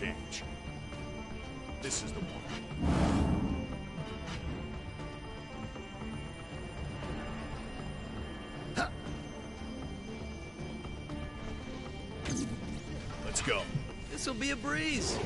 change. This is the one. Let's go. This will be a breeze.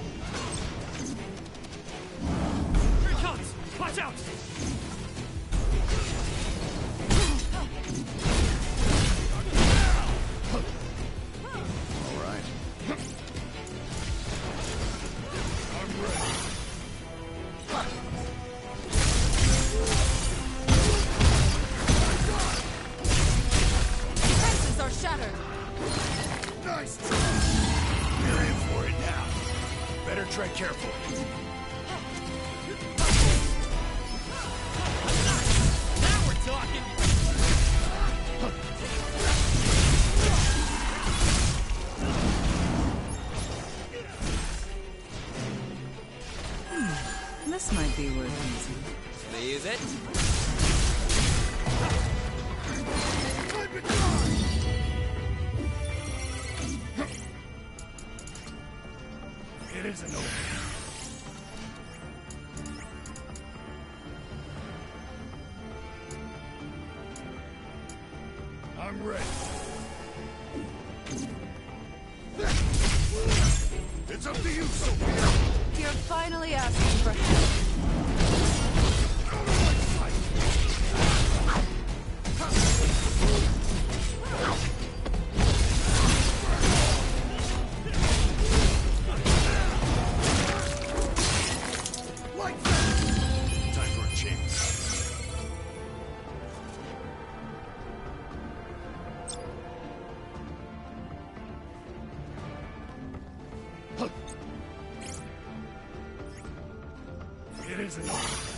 prisoner.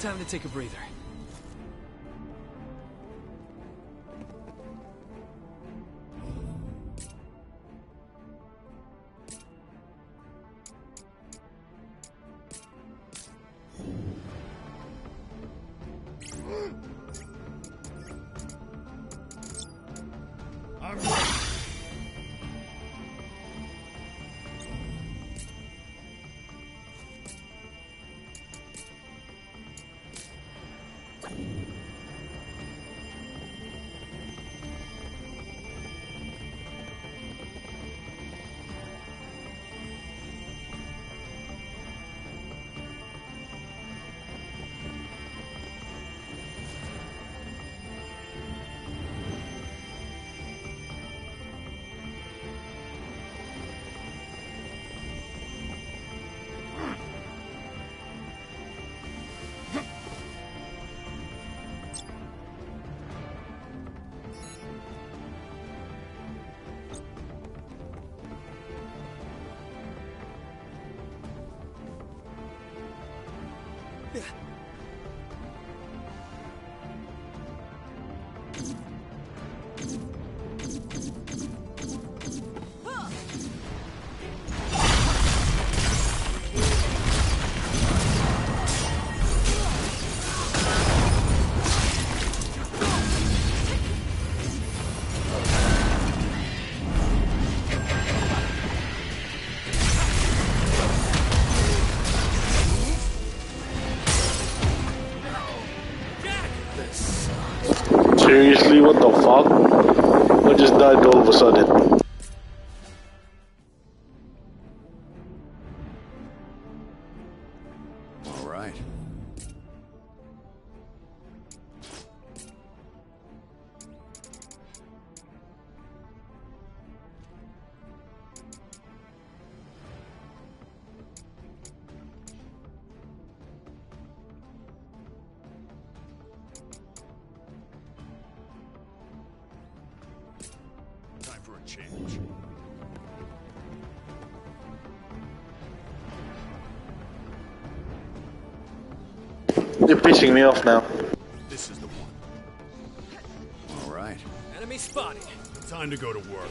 time to take a breather. What the fuck? I just died all of a sudden. Pissing me off now. This is the one. All right. Enemy spotted. Time to go to work.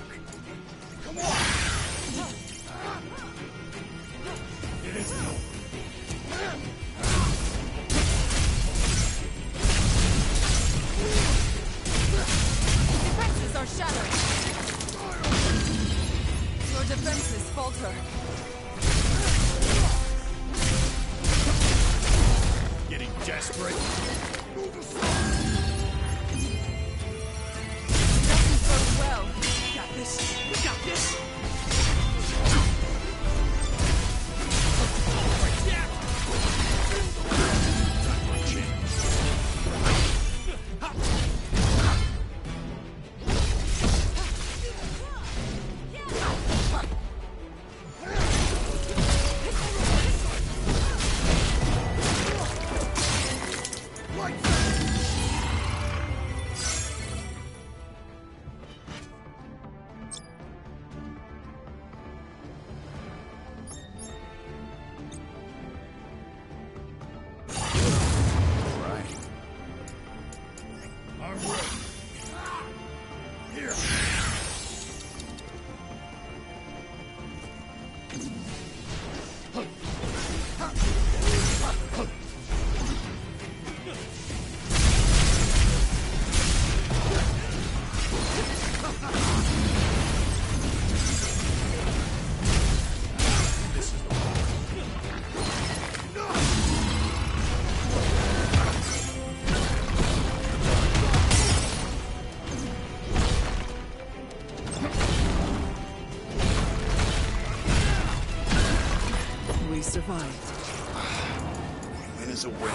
Win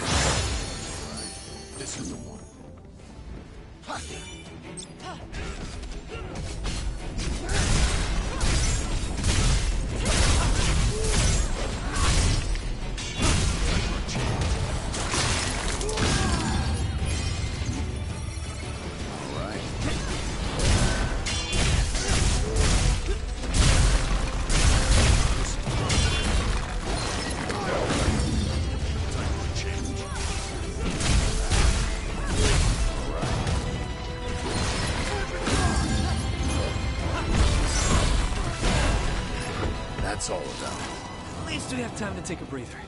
Least we have time to take a breather.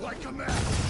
Like a man.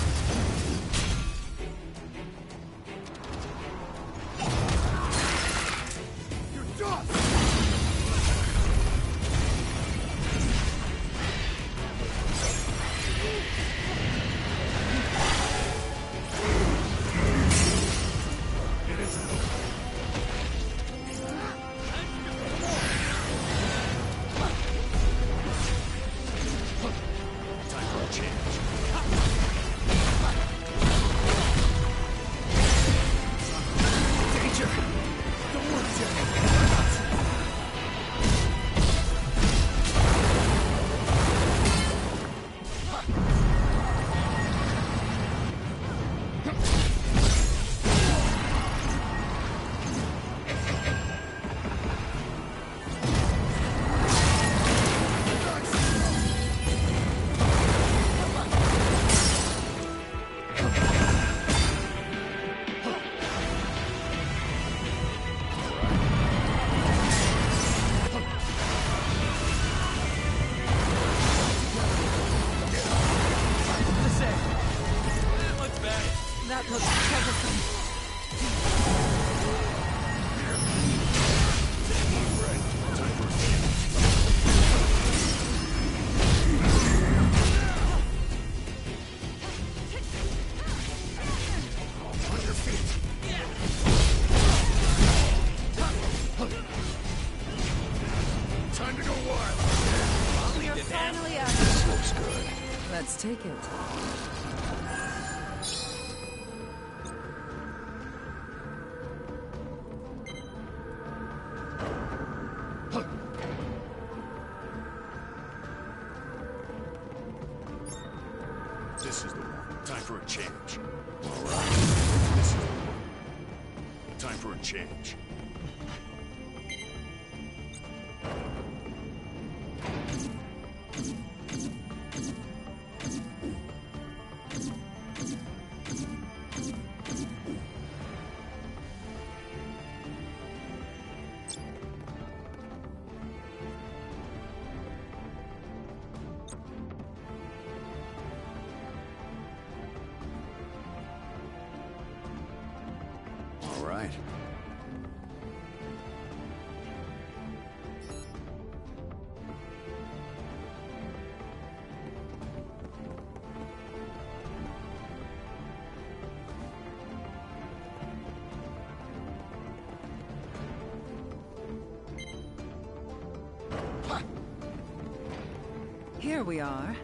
Here we are.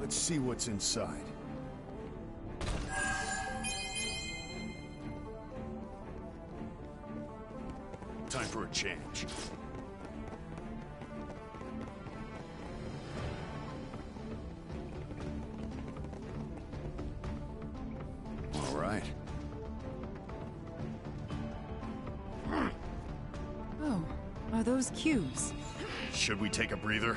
Let's see what's inside. Time for a change. Should we take a breather?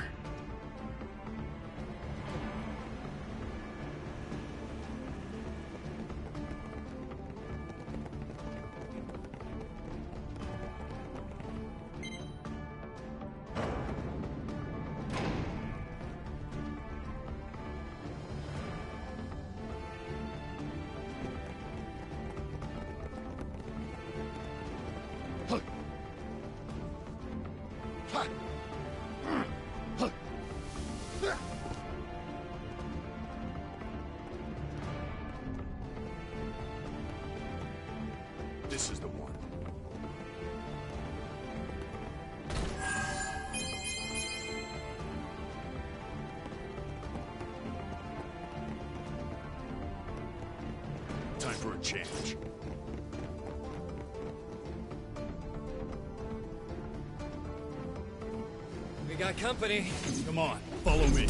company. Come on, follow me.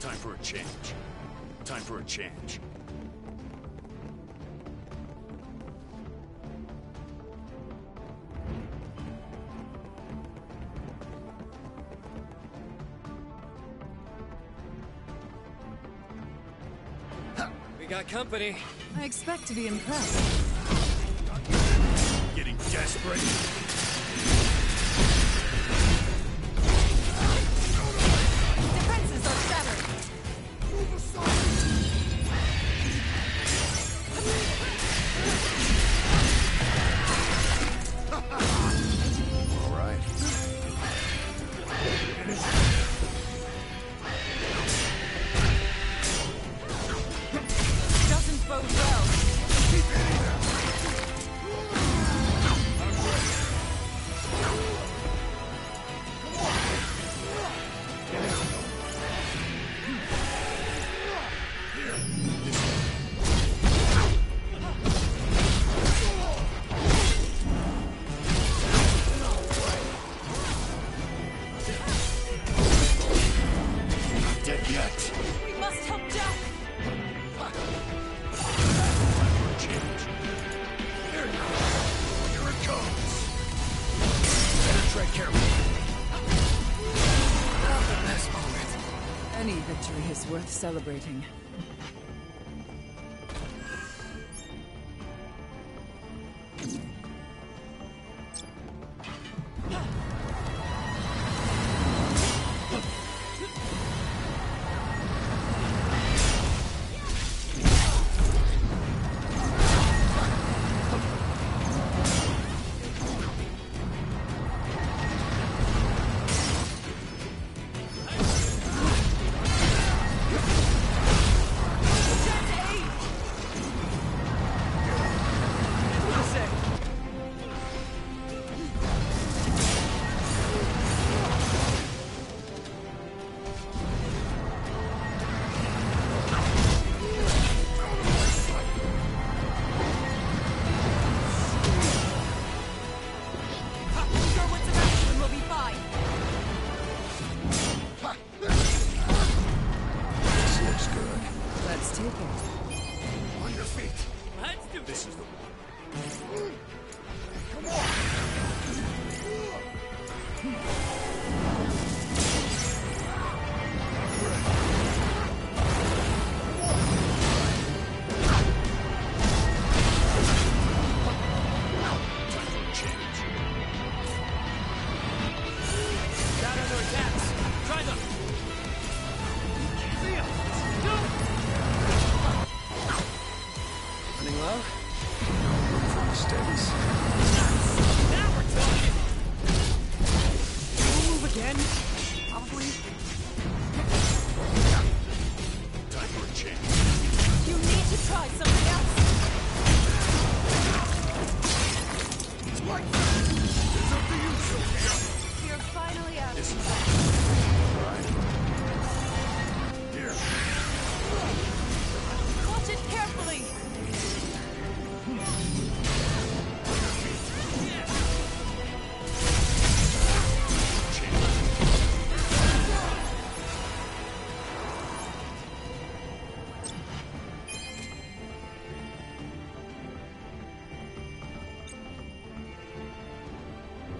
Time for a change. Time for a change. We got company. I expect to be impressed. Getting desperate. celebrate.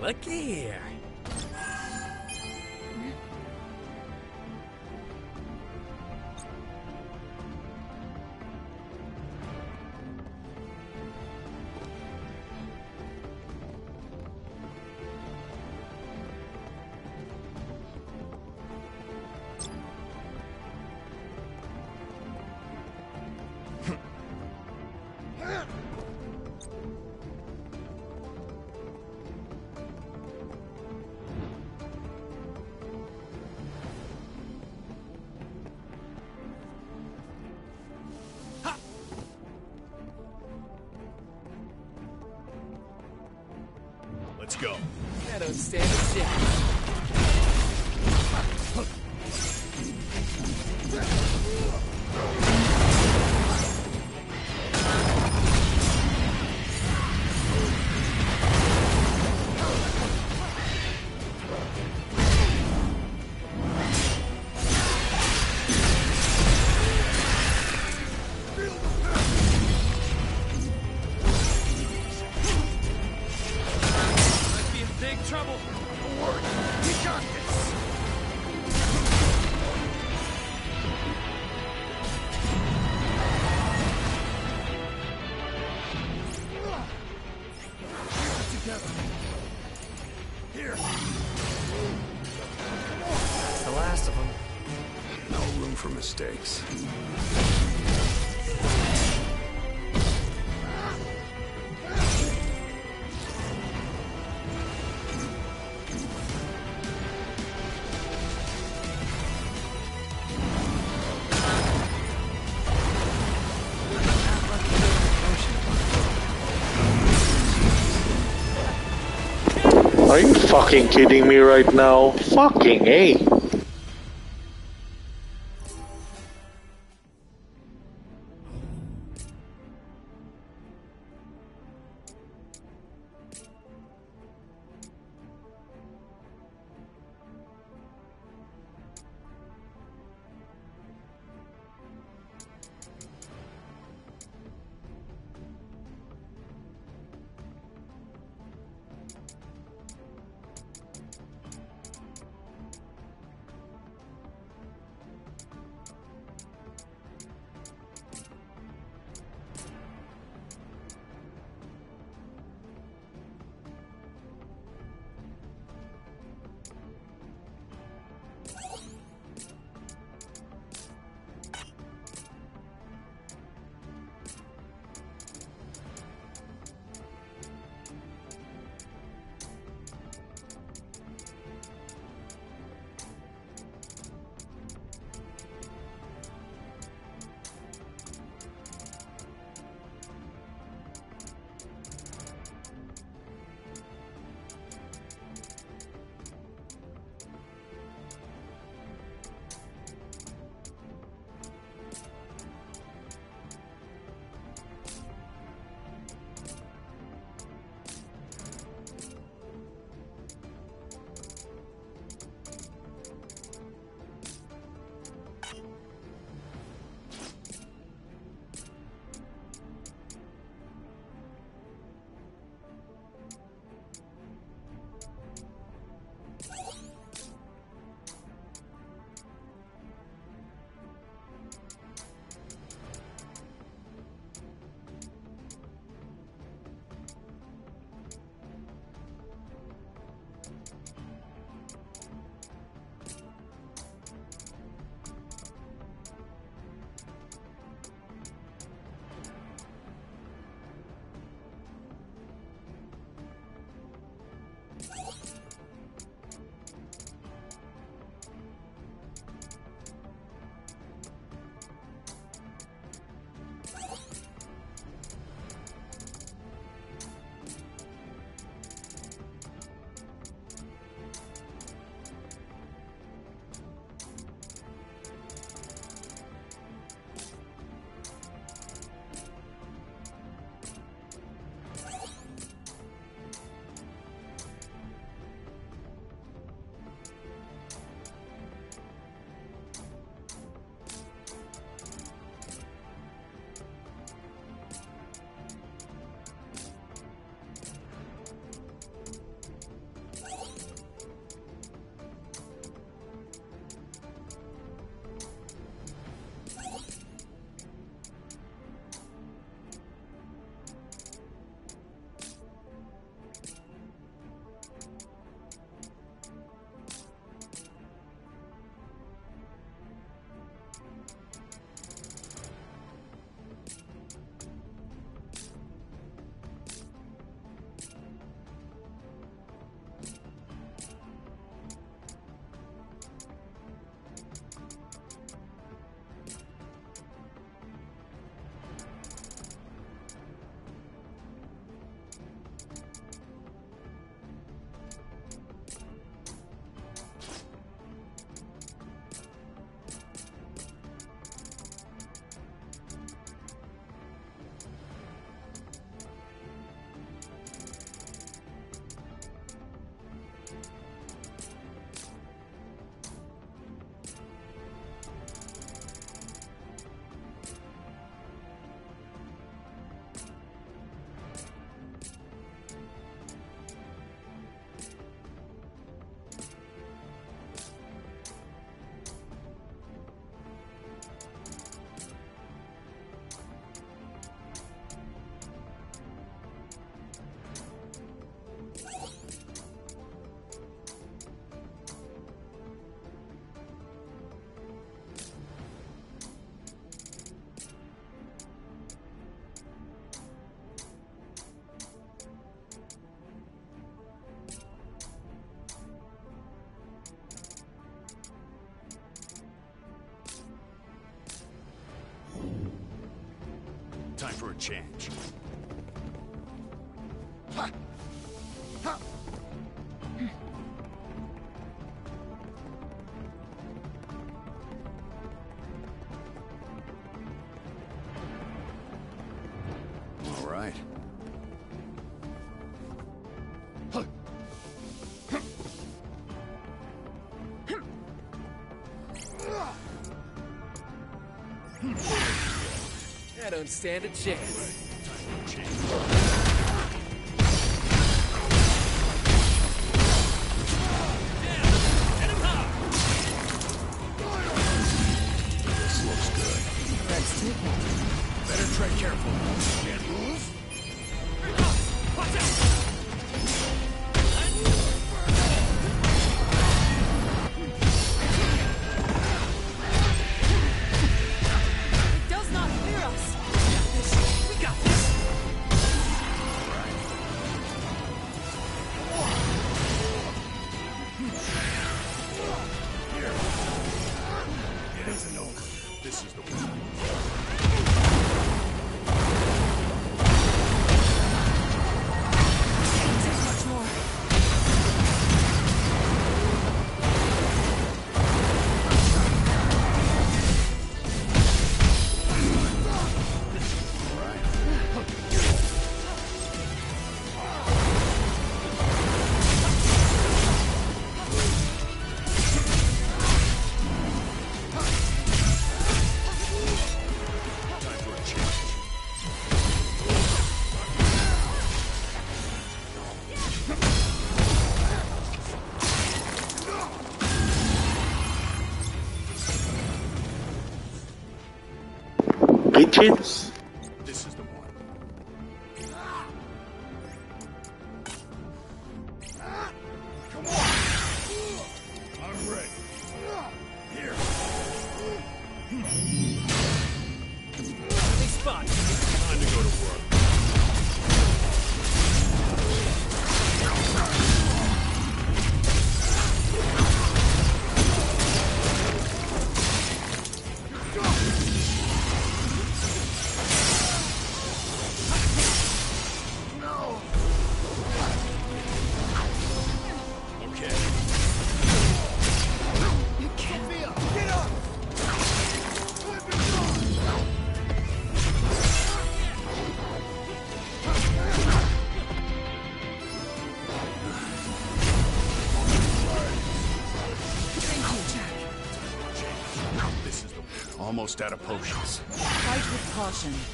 aqui. para. mistakes. Are you fucking kidding me right now? Fucking A. change. stand a chance. Corinthians almost out of potions. Fight with caution.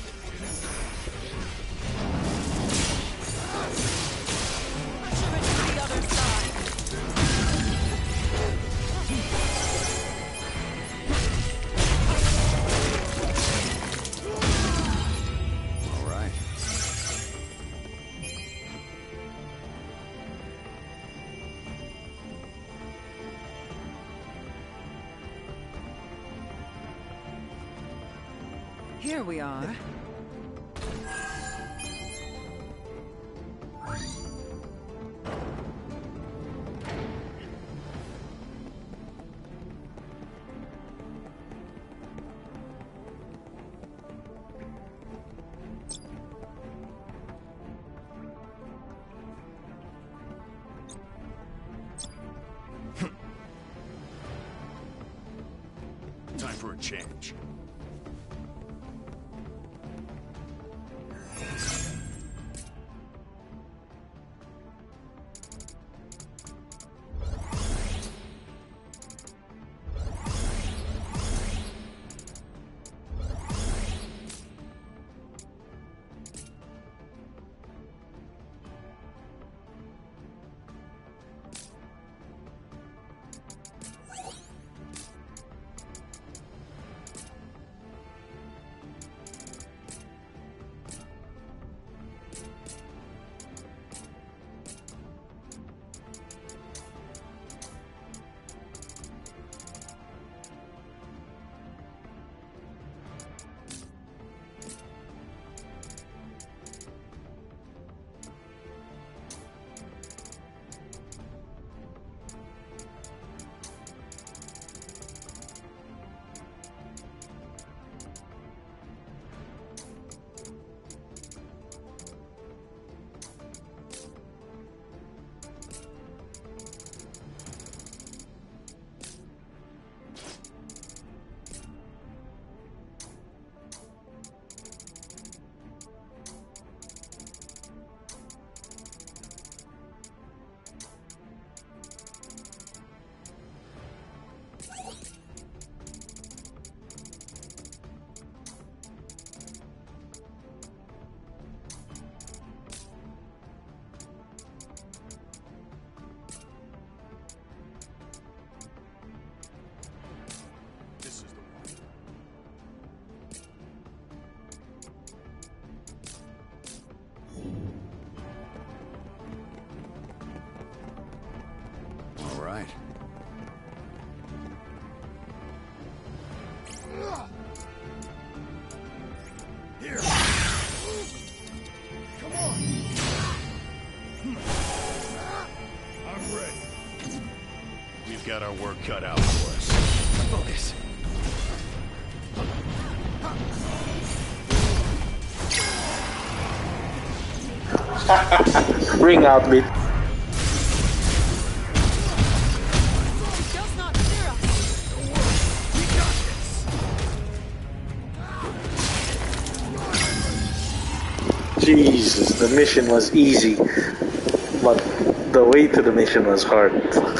Got our work cut out for us. Focus. Ring out me. Does not fear us. Jesus, the mission was easy, but the way to the mission was hard.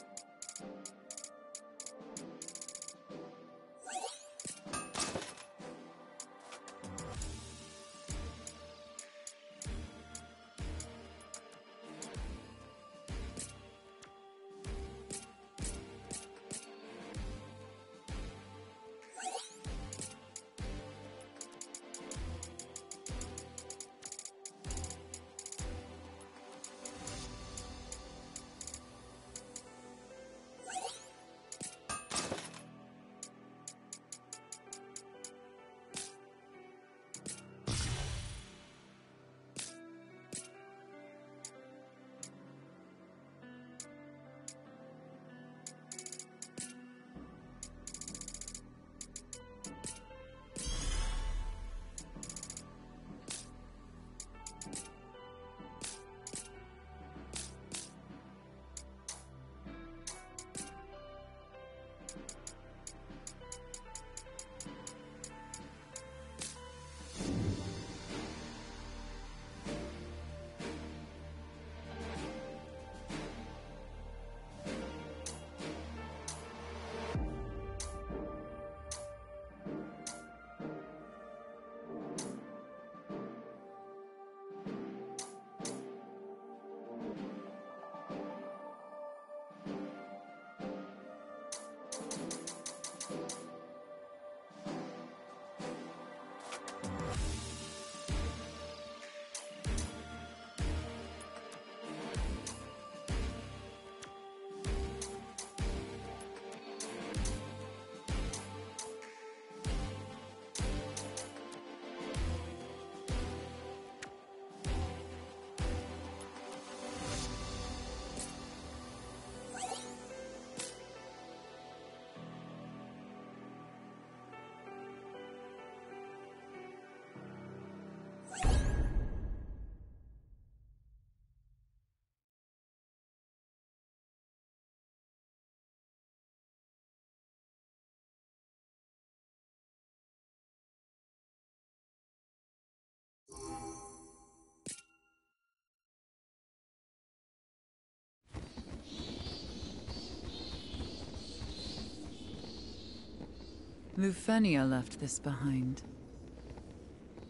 Lufenia left this behind.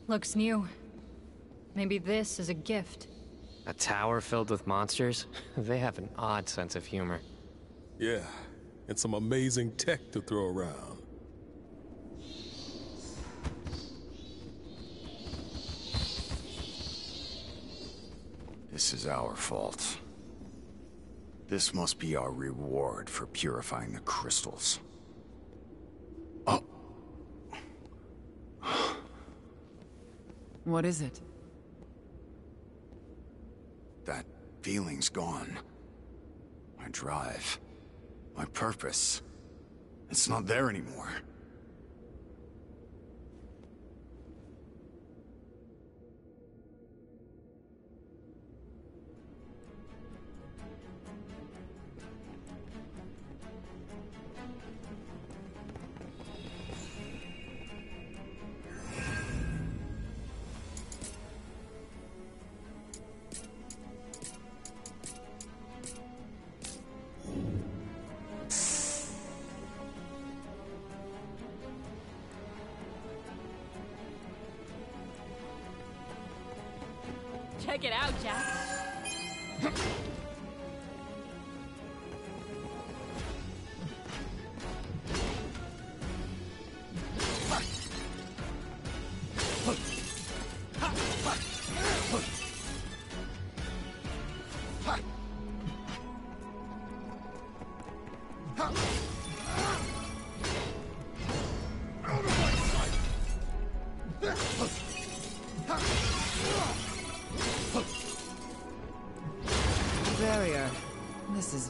Looks new. Maybe this is a gift. A tower filled with monsters? they have an odd sense of humor. Yeah, and some amazing tech to throw around. This is our fault. This must be our reward for purifying the crystals. What is it? that feeling's gone. My drive. My purpose. It's not there anymore.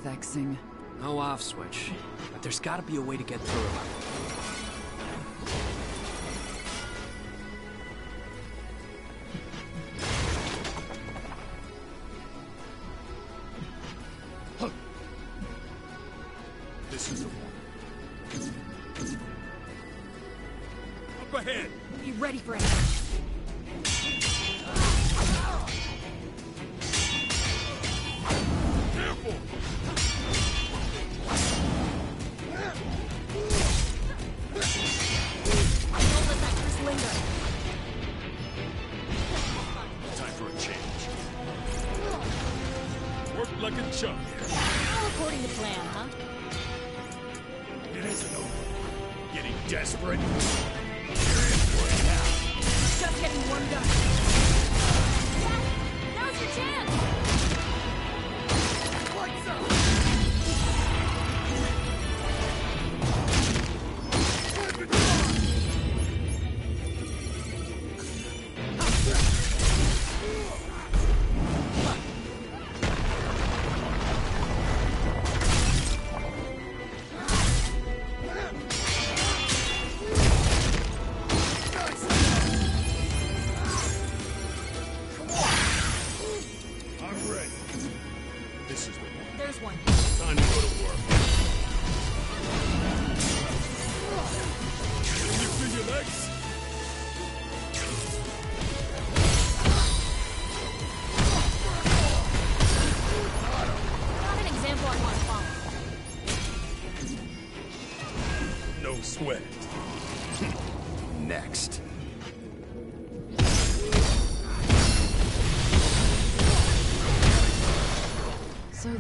Vexing. No off switch. But there's gotta be a way to get through.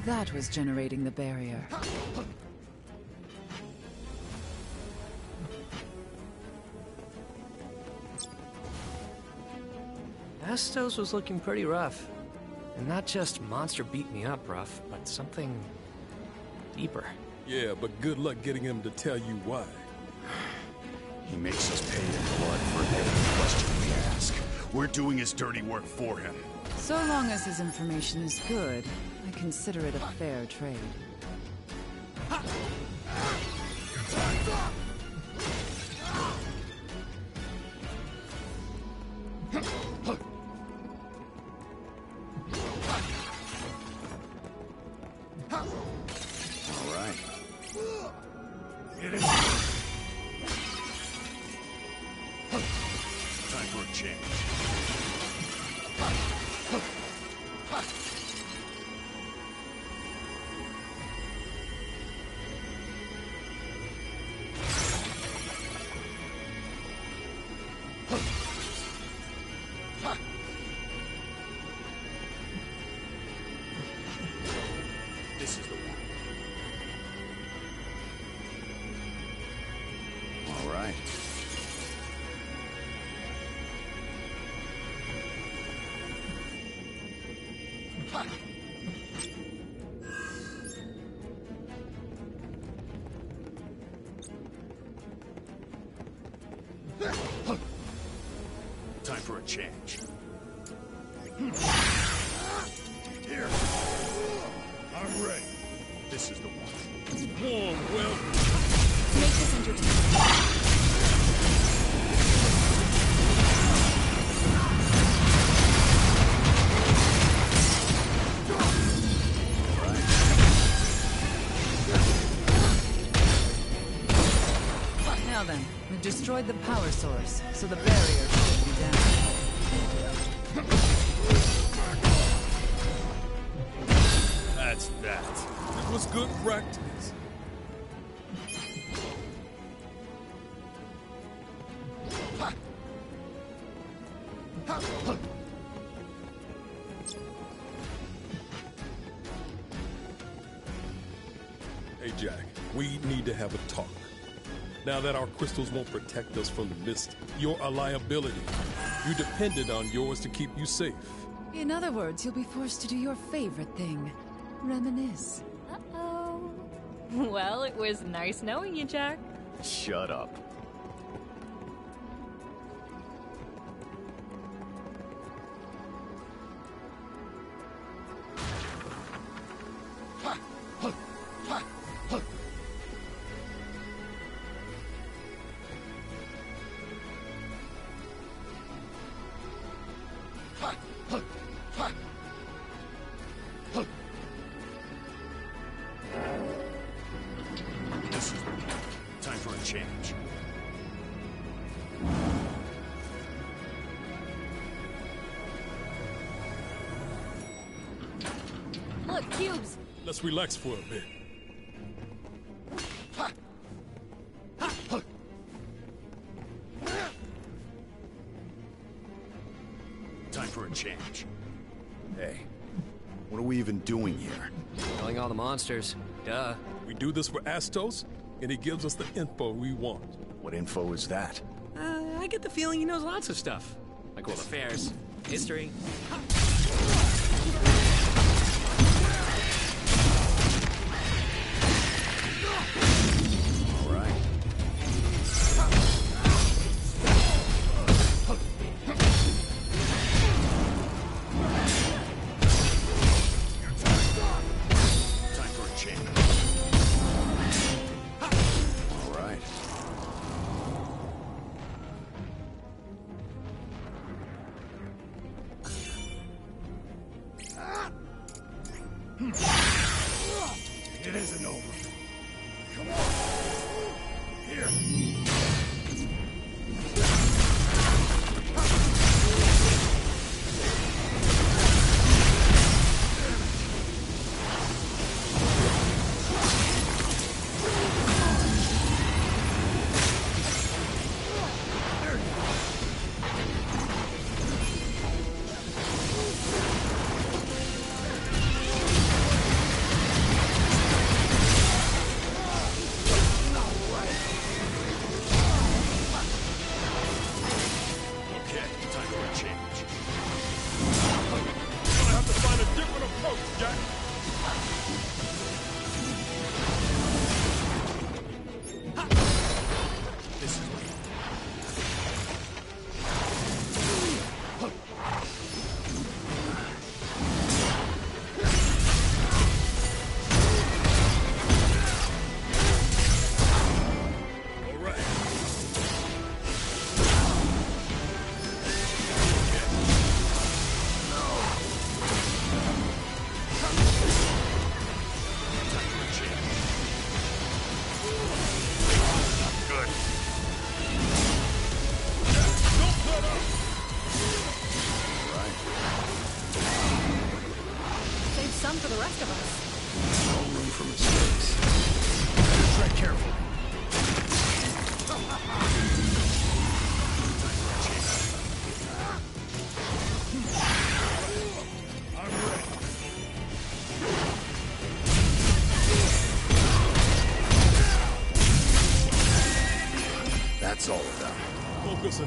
That was generating the barrier. Astos was looking pretty rough. And not just monster beat me up rough, but something deeper. Yeah, but good luck getting him to tell you why. He makes us pay in blood for every question we ask. We're doing his dirty work for him. So long as his information is good, I consider it a fair trade. Power source, so the barrier should be down. That's that. It was good practice. Hey, Jack, we need to have a. Now that our crystals won't protect us from the mist, you're a liability. You depended on yours to keep you safe. In other words, you'll be forced to do your favorite thing reminisce. Uh-oh. Well, it was nice knowing you, Jack. Shut up. Let's relax for a bit. Time for a change. Hey, what are we even doing here? Killing all the monsters. Duh. We do this for Astos, and he gives us the info we want. What info is that? Uh, I get the feeling he knows lots of stuff. Like world affairs, history.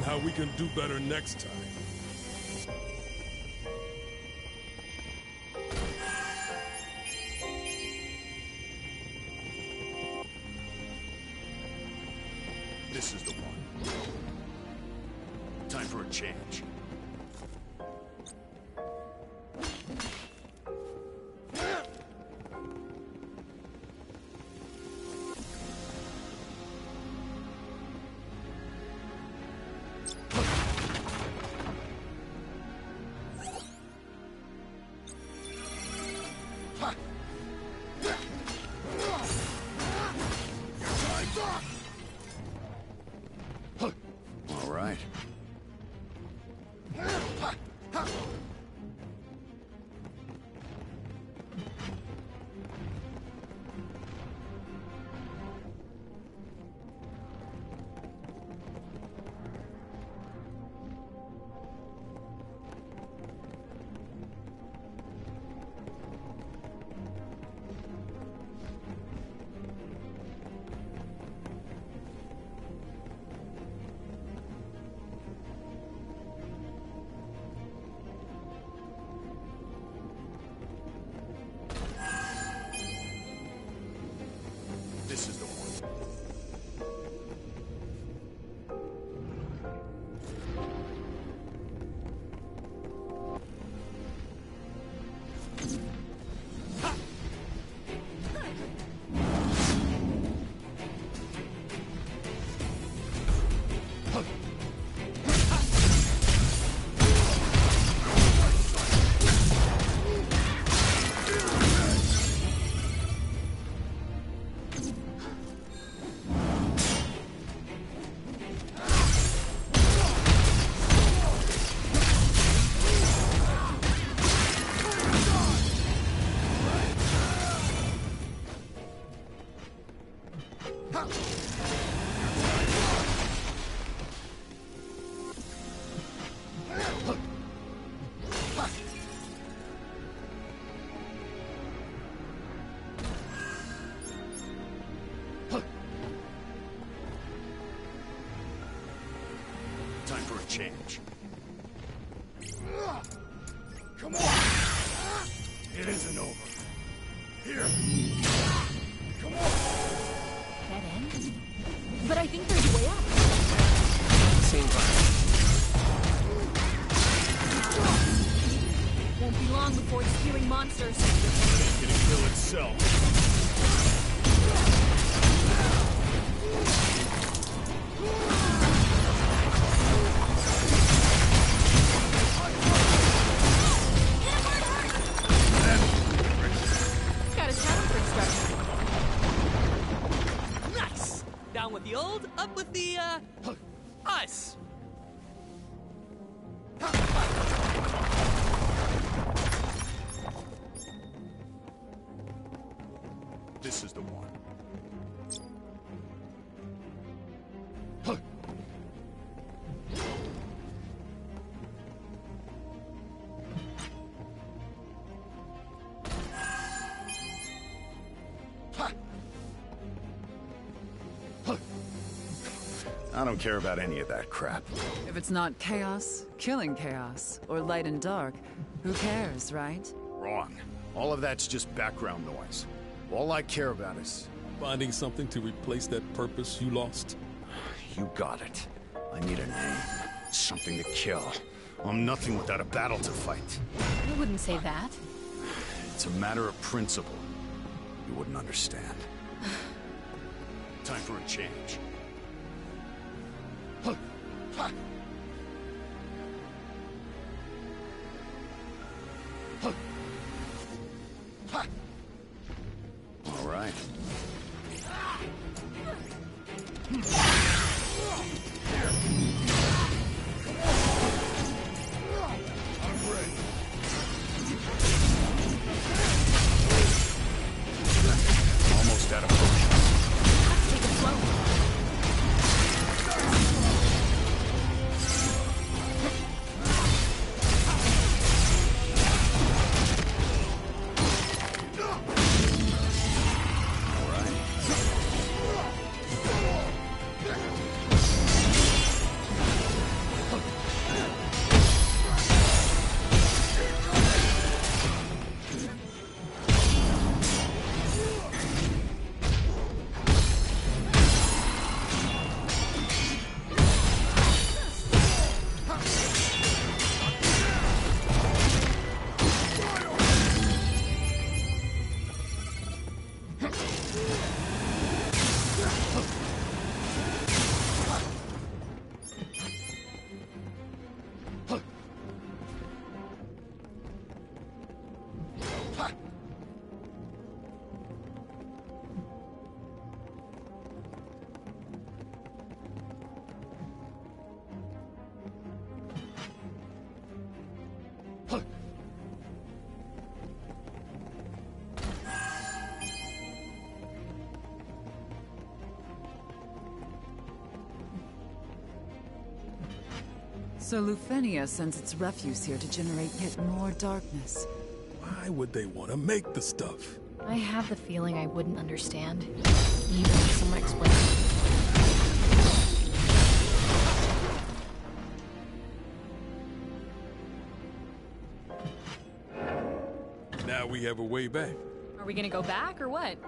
How we can do better next time. Time with the, don't care about any of that crap. If it's not chaos, killing chaos, or light and dark, who cares, right? Wrong. All of that's just background noise. All I care about is Finding something to replace that purpose you lost? You got it. I need a name. Something to kill. I'm nothing without a battle to fight. I wouldn't say that. It's a matter of principle. You wouldn't understand. Time for a change. All So Lufenia sends its refuse here to generate yet more darkness. Why would they want to make the stuff? I have the feeling I wouldn't understand, even if someone explained it. Now we have a way back. Are we gonna go back or what?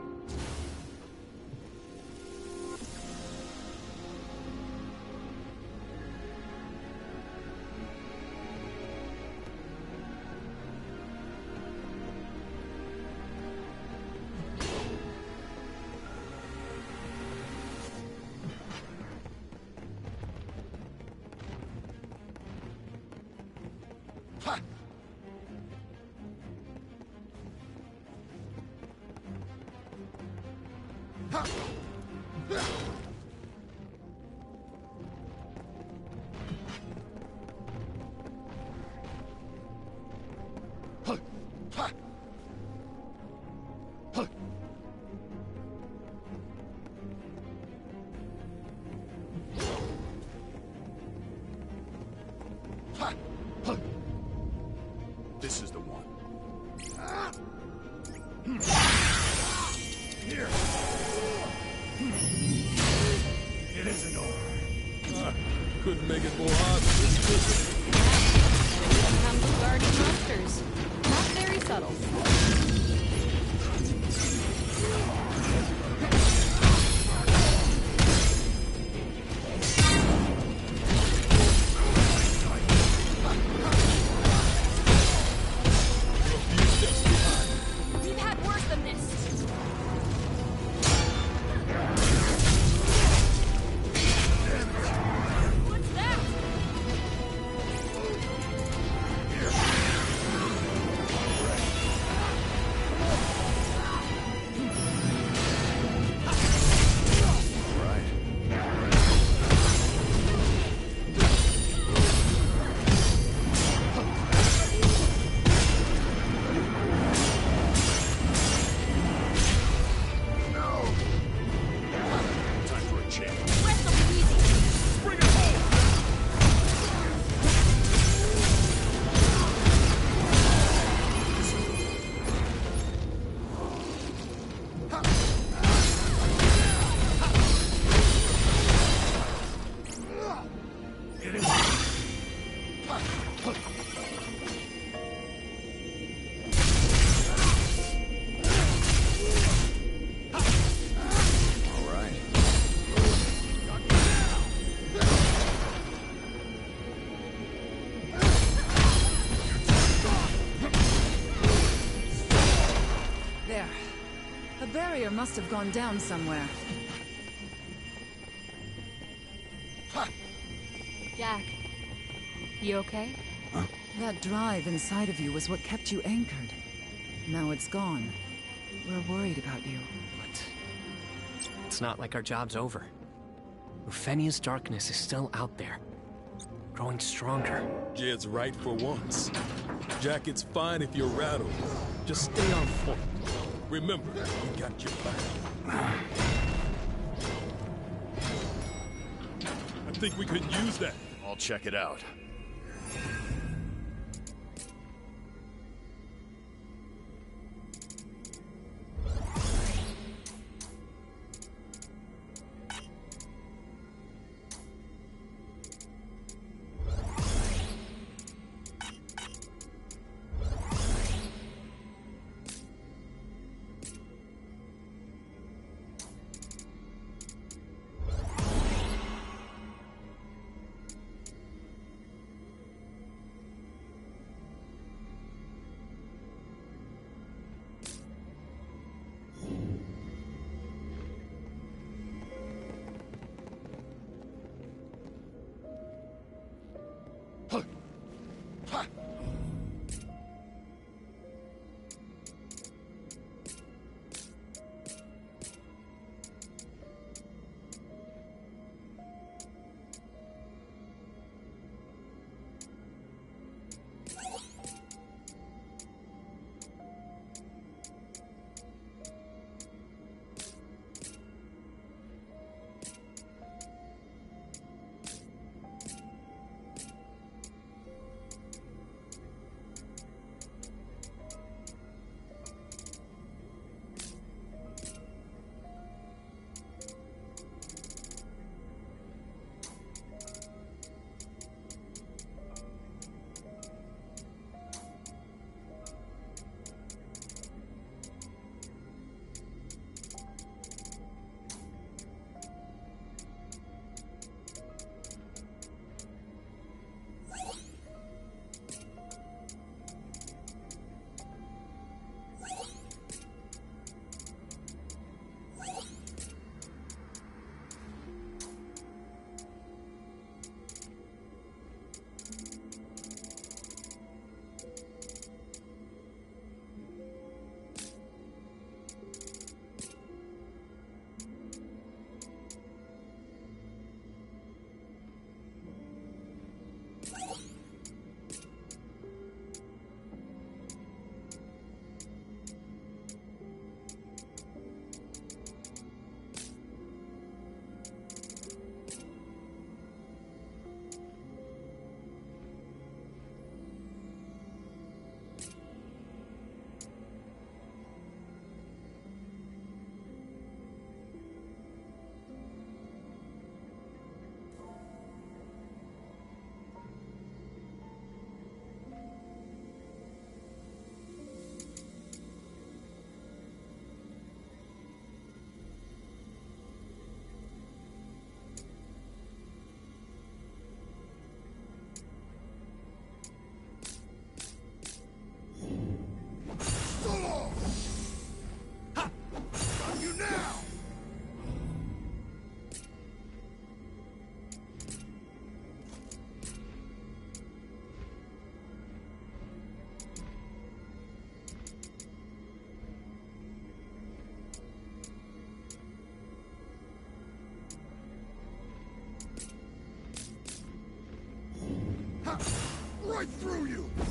Barrier must have gone down somewhere. Jack, you okay? That drive inside of you was what kept you anchored. Now it's gone. We're worried about you. But it's not like our job's over. Lufenia's darkness is still out there, growing stronger. Jed's right for once. Jack, it's fine if you're rattled. Just stay on point. Remember, we got your back. I think we could use that. I'll check it out. Right through you!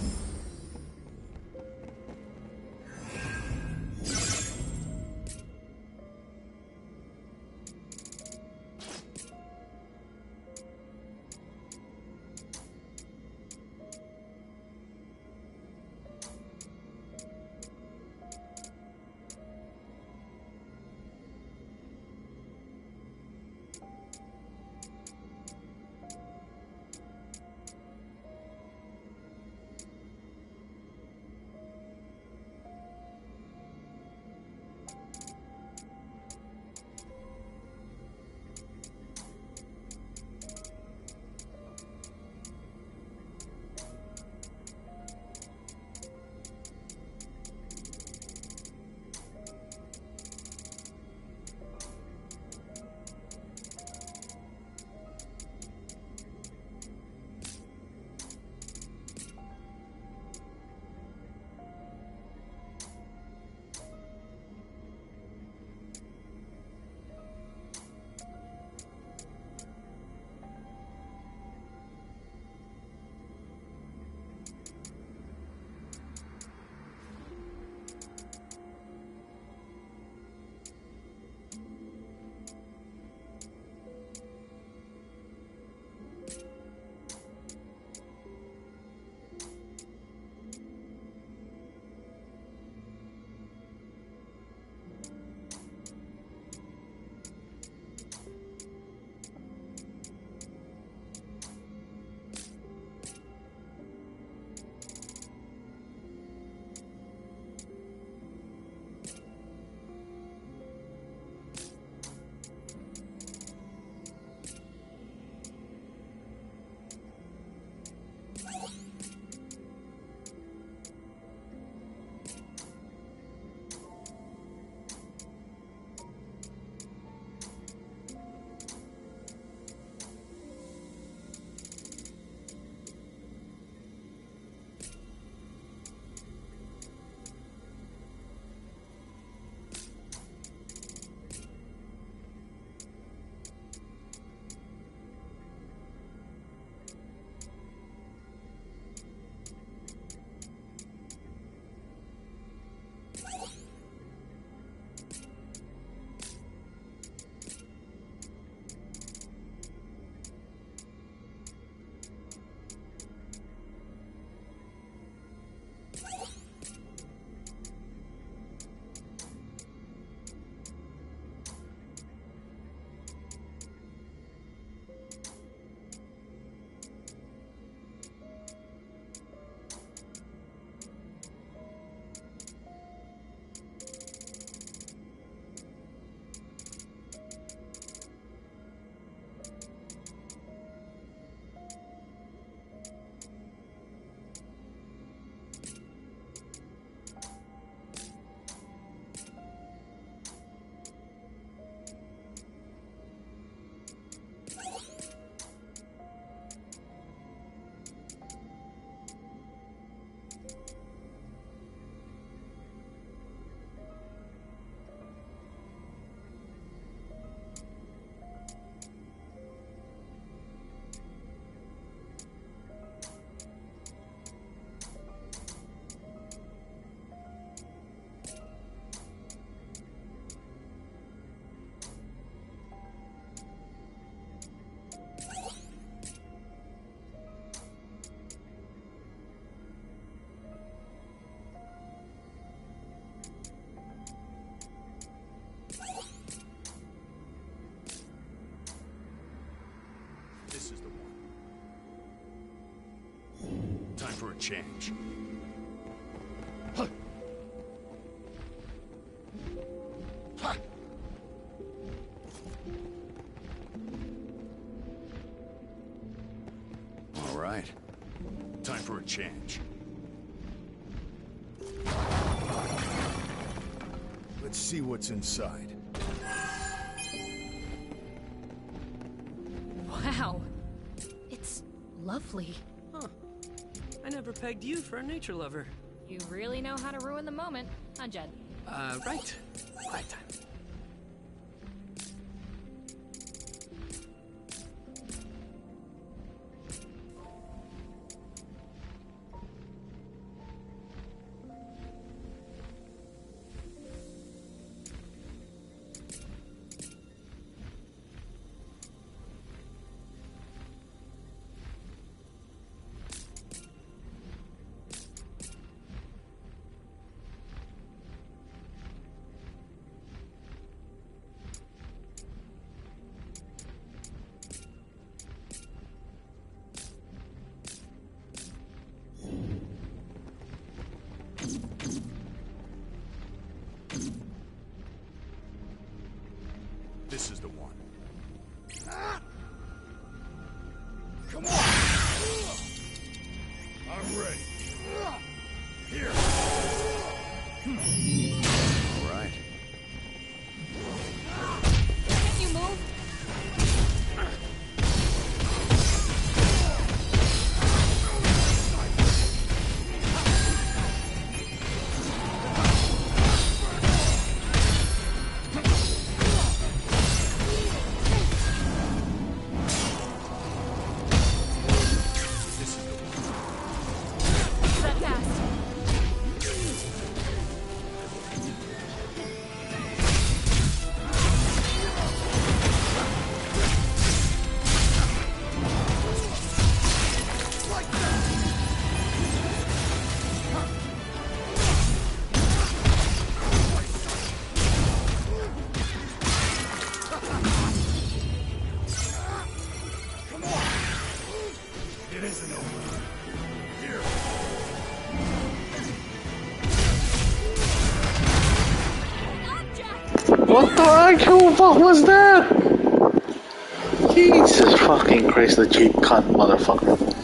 For a change. All right. Time for a change. Let's see what's inside. Wow. It's lovely. Pegged you for a nature lover. You really know how to ruin the moment, huh, Jed? Uh, right. Quiet fuck was that? Jesus fucking Christ, the cheap cunt motherfucker.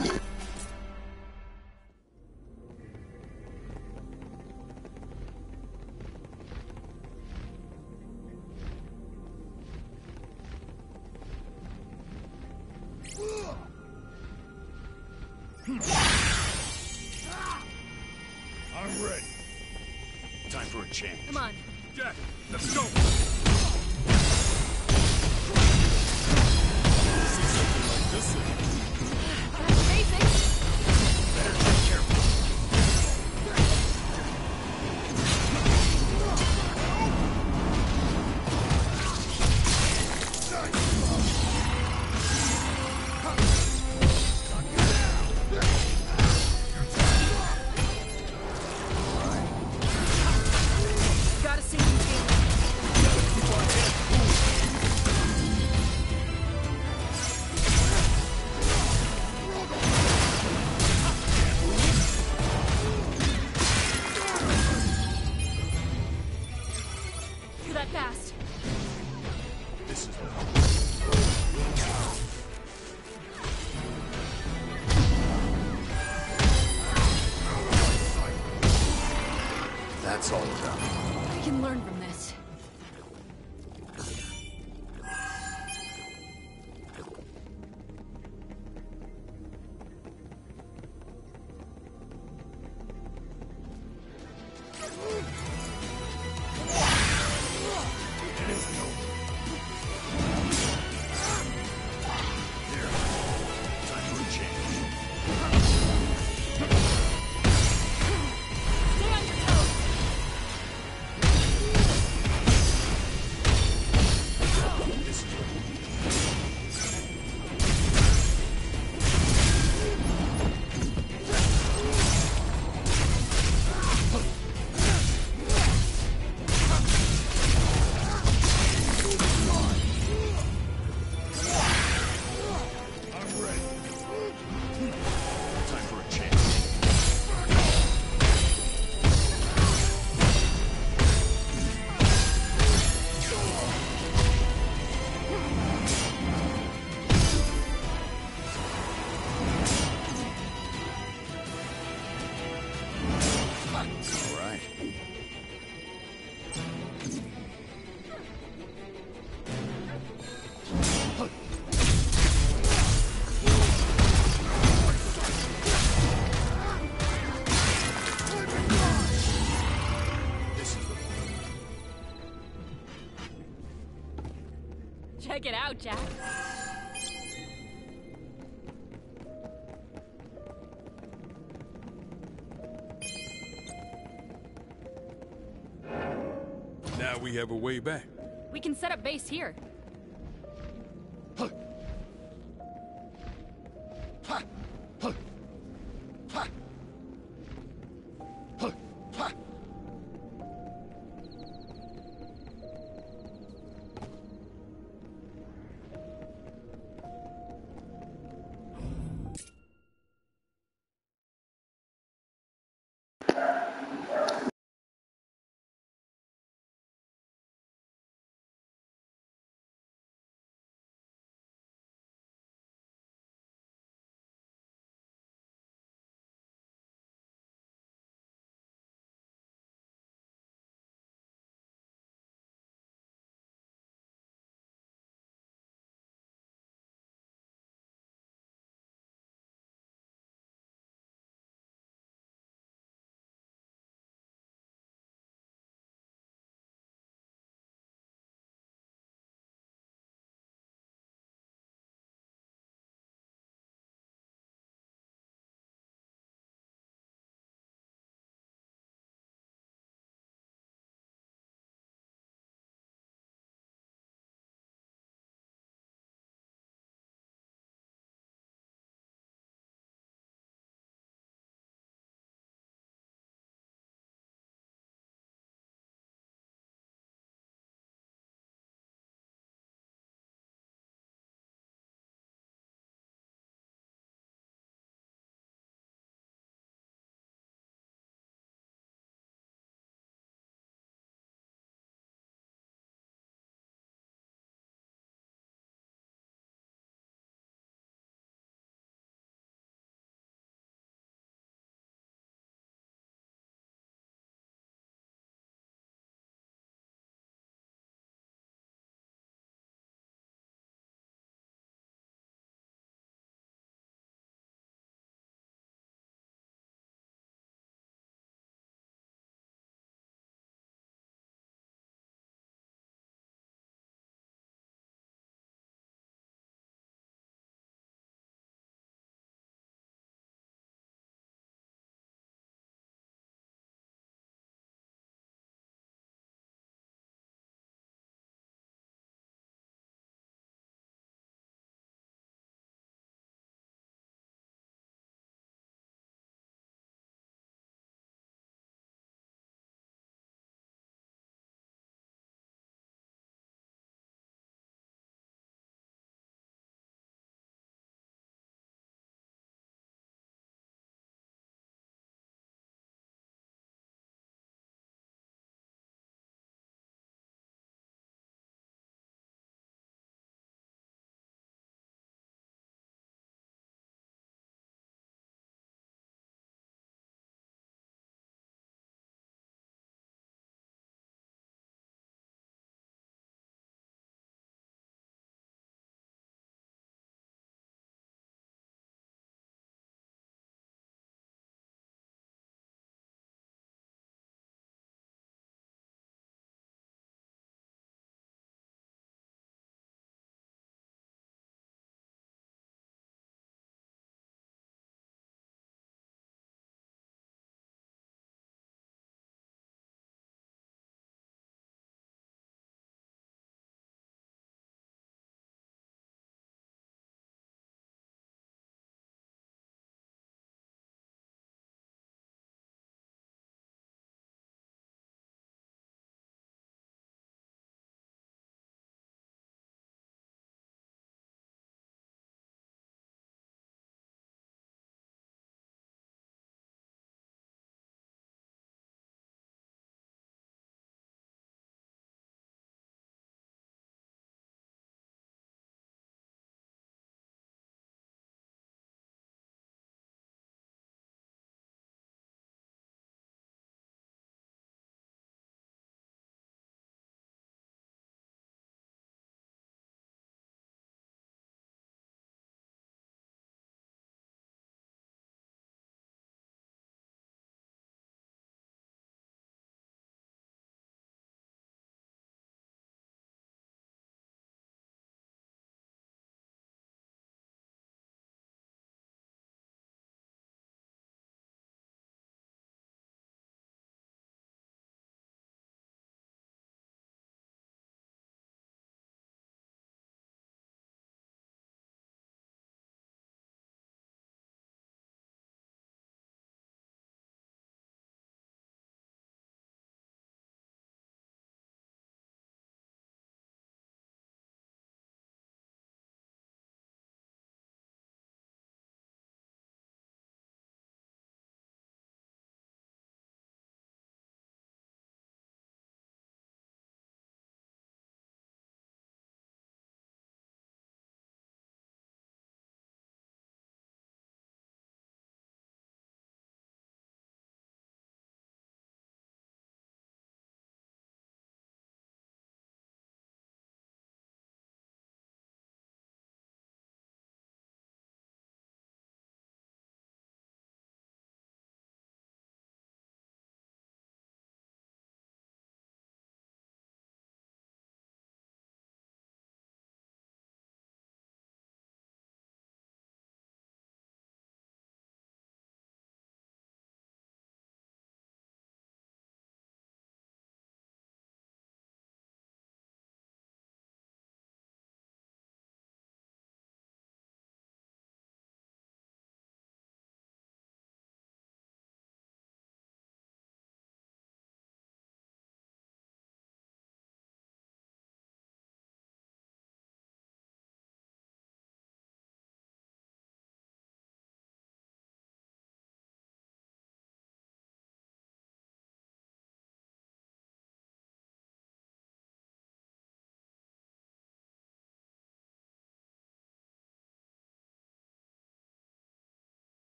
Check it out, Jack. Now we have a way back. We can set up base here.